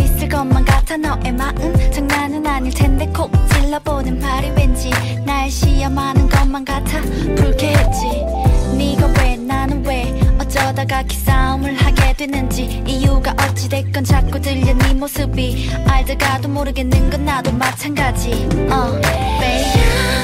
있을 것만 같아 너의 마음. 장난은 아닐 텐데 콕 찔러보는 말이 왠지 날 시험하는 것만 같아. 불쾌했지. 네가 왜 나는 왜 어쩌다가 기싸움을 하게 되는지. 이유가 어찌됐건 자꾸 들려 네 모습이. 알다가도 모르겠는 건 나도 마찬가지. 어, baby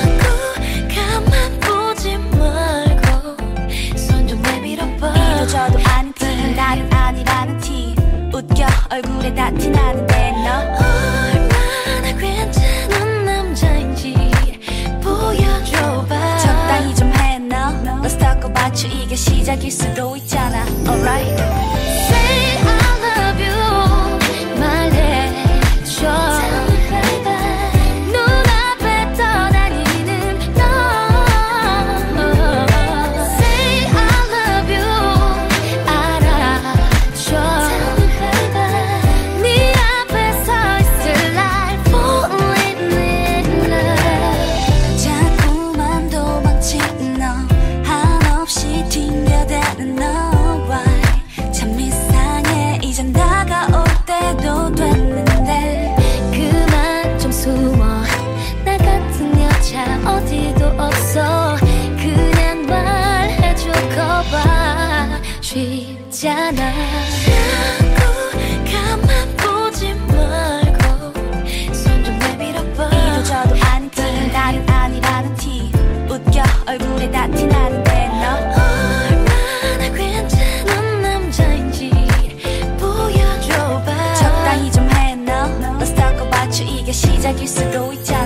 얼굴에 다 티나는데 너. 얼마나 괜찮은 남자인지 보여줘봐. 적당히 좀해 너. Let's talk about you 이게 시작일 수도 있잖아. Alright 얼굴에 다 티나는데 너 얼마나 괜찮은 남자인지 보여줘봐 적당히 좀해 너. Let's talk about you 이게 시작일 수도 있잖아